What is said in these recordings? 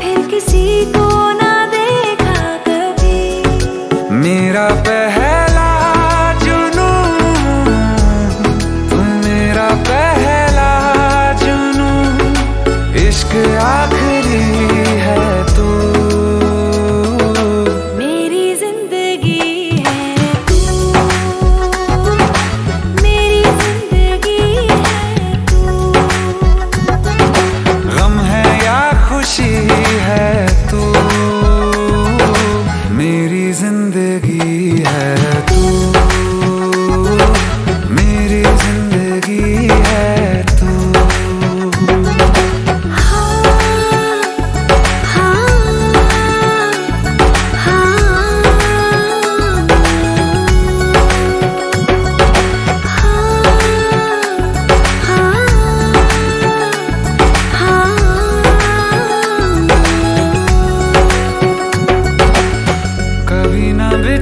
फिर किसी को ना देखा कभी। मेरा पैर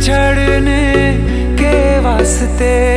छड़ने के वास्ते।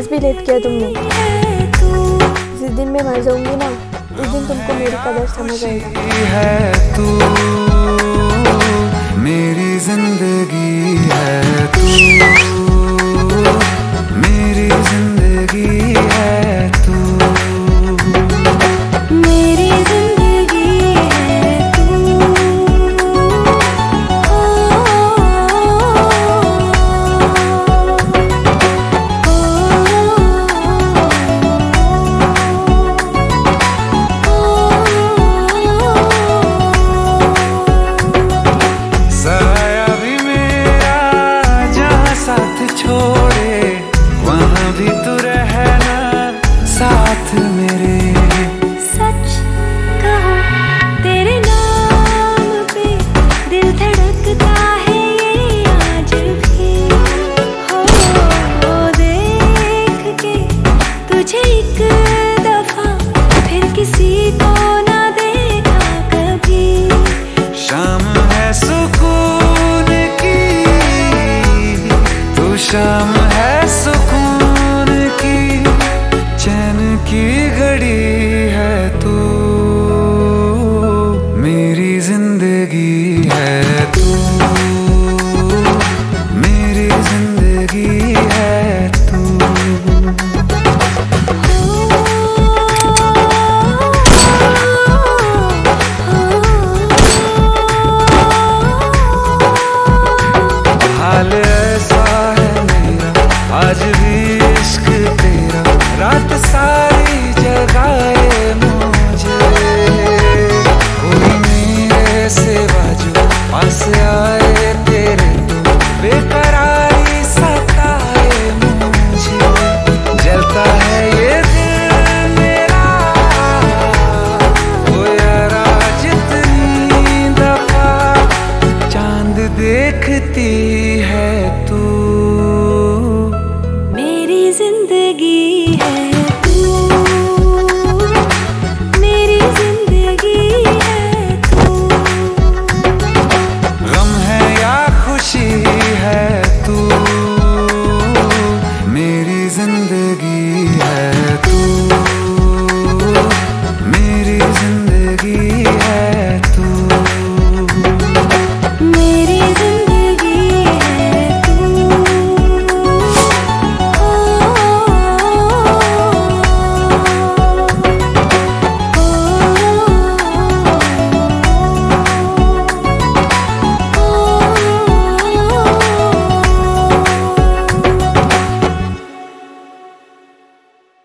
आज भी लेट किया तुमने। जिस दिन मैं मर जाऊँगी ना, उस दिन तुमको मेरी कदर समझ आएगी। मेरी ज़िंदगी है तू।